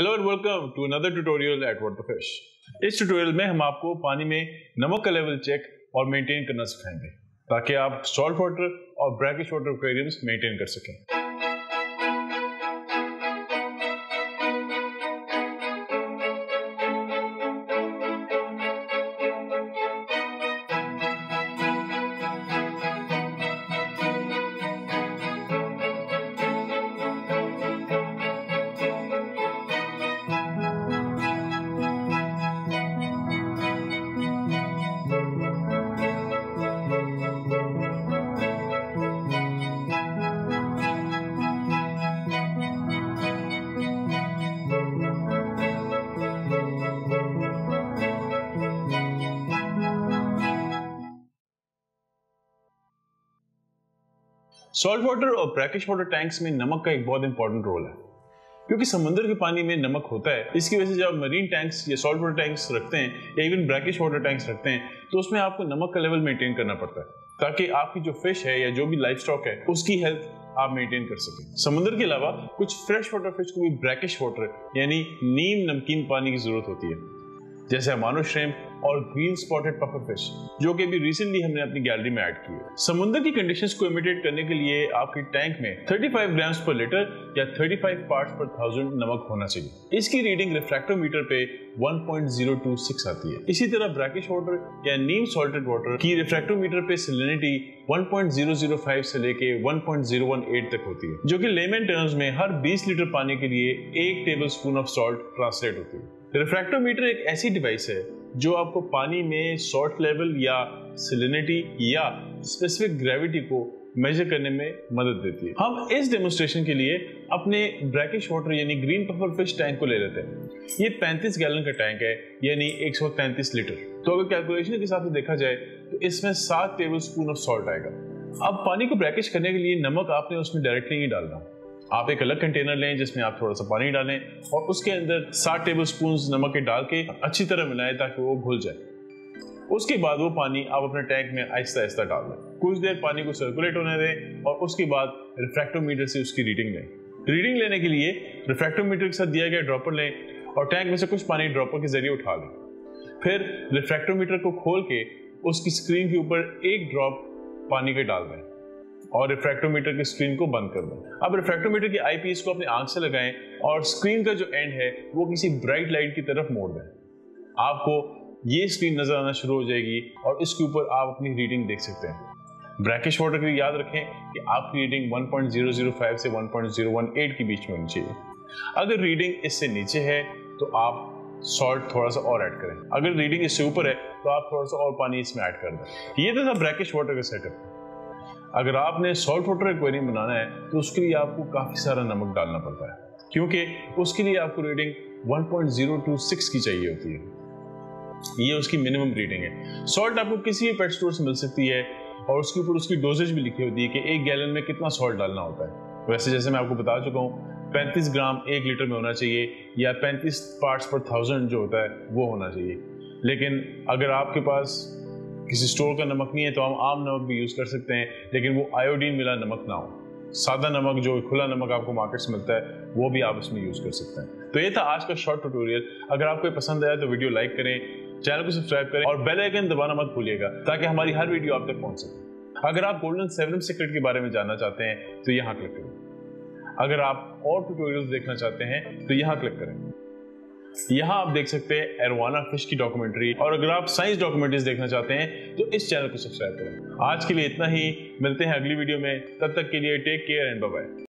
Hello and welcome to another tutorial at the fish इस tutorial में हम आपको पानी में नमक का लेवल चेक और मेंटेन करना सिखाएँगे, ताकि आप सॉल्ट वाटर और ब्रैकिश वाटर एक्वेरियम्स मेंटेन कर सकें। सॉल्ट वाटर और ब्रैकिश वाटर टैंक्स में नमक का एक बहुत इंपॉर्टेंट रोल है। क्योंकि समुद्र के पानी में नमक होता है, इसकी वजह से जब मरीन टैंक्स या सॉल्ट वाटर टैंक्स रखते हैं, या इवन ब्रैकिश वाटर टैंक्स रखते हैं तो उसमें आपको नमक का लेवल मेंटेन करना पड़ता है, ताकि आपकी जो फ़िश है या जो भी लाइफ स्टॉक है, उसकी हेल्थ आप मेंटेन कर सकें। समुद्र के अलावा, कुछ फ्रेश वाटर फ़िश को भी ब्रैकिश वाटर यानी नीम नमकीन पानी की ज़रूरत होती है। जैसे अमानो श्रेम और ग्रीन स्पॉटेड पफर फ़िश जो कि अभी रिसेंटली हमने अपनी गैलरी में ऐड की है समुद्र की कंडीशंस को इमिटेट करने के लिए आपके टैंक में 35 ग्राम्स पर लीटर या 35 पार्ट्स पर थाउज़ेंड नमक होना चाहिए। इसकी रीडिंग रिफ्रैक्टोमीटर पे 1.026 आती है। इसी तरह ब्रैकिश वाटर या नीम सॉल्टेड वाटर की रिफ्रैक्टोमीटर पे सिलिनिटी 1.005 से लेके 1.018 तक होती है, जो कि लेमन टर्म्स में हर 20 लीटर पानी के लिए एक table spoon of salt translate होती है। रिफ्रैक्टोमीटर एक ऐसी डिवाइस है जो आपको पानी में सॉल्ट लेवल या सिलिनिटी या स्पेसिफिक ग्रेविटी को मेजर करने में मदद देती है। हम इस डेमोस्ट्रेशन के लिए अपने ब्रैकिश वाटर यानी ग्रीन पफर फ़िश टैंक को ले लेते हैं। ये 35 गैलन का टैंक है, यानी 133 लीटर। तो अगर कैलकुलेशन के हिसाब से देखा जाए तो इसमें सात टेबल स्पून ऑफ़ सॉल्ट आएगा। अब पानी को ब्रैकिश करने के लिए नमक आपने उसमें डायरेक्टली नहीं डालना। आप एक अलग कंटेनर लें जिसमें आप थोड़ा सा पानी डालें और उसके अंदर सात टेबल स्पून नमक के डाल के अच्छी तरह मिलाएँ ताकि वो घुल जाए। उसके बाद वो पानी आप अपने टैंक में आहिस्ता आहिस्ता डाल दें। कुछ देर पानी को सर्कुलेट होने दें और उसके बाद रिफ्रैक्टोमीटर से उसकी रीडिंग लें। रीडिंग लेने के लिए रिफ्रैक्टोमीटर के साथ दिया गया ड्रॉपर लें और टैंक में से कुछ पानी ड्रॉपर के ज़रिए उठा लें। फिर रिफ्रैक्टोमीटर को खोल के उसकी स्क्रीन के ऊपर एक ड्रॉप पानी के डाल दें। और रिफ्रैक्टोमीटर की स्क्रीन को बंद कर दें। अब रिफ्रैक्टोमीटर की आईपीएस को अपनी आँख से लगाएँ और स्क्रीन का जो एंड है, वो किसी ब्राइट लाइट की तरफ़ मोड़ दें। आपको ये स्क्रीन नज़र आना शुरू हो जाएगी और इसके ऊपर आप अपनी रीडिंग देख सकते हैं। ब्रैकिश वाटर के लिए याद रखें कि आपकी रीडिंग 1.005 से 1.018 के बीच में होनी चाहिए। अगर रीडिंग इससे नीचे है तो आप सॉल्ट थोड़ा सा और ऐड करें। अगर रीडिंग इससे ऊपर है तो आप थोड़ा सा और पानी इसमें ऐड कर दें। ये तो था ब्रैकिश वाटर का सेटअप अगर आपने सॉल्ट वाटर एक्वेरियम बनाना है तो उसके लिए आपको काफ़ी सारा नमक डालना पड़ता है। क्योंकि उसके लिए आपको रीडिंग 1.026 की चाहिए होती है। ये उसकी मिनिमम रीडिंग है। सॉल्ट आपको किसी भी पेट स्टोर से मिल सकती है, और उसके ऊपर उसकी डोजेज भी लिखी होती है कि एक गैलन में कितना सॉल्ट डालना होता है। वैसे जैसे मैं आपको बता चुका हूँ 35 ग्राम एक लीटर में होना चाहिए, या 35 पार्ट्स पर थाउज़ेंड जो होता है, वो होना चाहिए। लेकिन अगर आपके पास किसी स्टोर का नमक नहीं है तो हम आम नमक भी यूज़ कर सकते हैं, लेकिन वो आयोडीन मिला नमक ना हो। सादा नमक जो खुला नमक आपको मार्केट से मिलता है, वो भी आप इसमें यूज़ कर सकते हैं। तो ये था आज का शॉर्ट ट्यूटोरियल अगर आपको पसंद आया तो वीडियो लाइक करें चैनल को सब्सक्राइब करें और बेल आइकन दबाना मत भूलिएगा, ताकि हमारी हर वीडियो आप तक पहुँच सके। अगर आप गोल्डन सेवन सीक्रेट के बारे में जानना चाहते हैं तो यहाँ क्लिक करें। अगर आप और ट्यूटोरियल्स देखना चाहते हैं तो यहाँ क्लिक करें। यहाँ आप देख सकते हैं एरवाना फ़िश की डॉक्यूमेंट्री और अगर आप साइंस डॉक्यूमेंट्रीज देखना चाहते हैं तो इस चैनल को सब्सक्राइब करें। आज के लिए इतना ही। मिलते हैं अगली वीडियो में। तब तक के लिए टेक केयर एंड बाय